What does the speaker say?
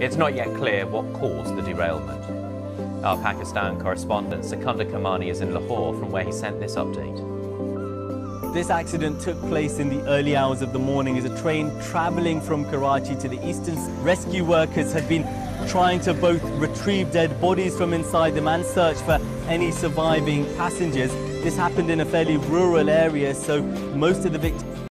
It's not yet clear what caused the derailment. Our Pakistan correspondent Secunder Kermani is in Lahore from where he sent this update. This accident took place in the early hours of the morning as a train travelling from Karachi to the eastern rescue workers had been trying to both retrieve dead bodies from inside them and search for any surviving passengers. This happened in a fairly rural area, so most of the victims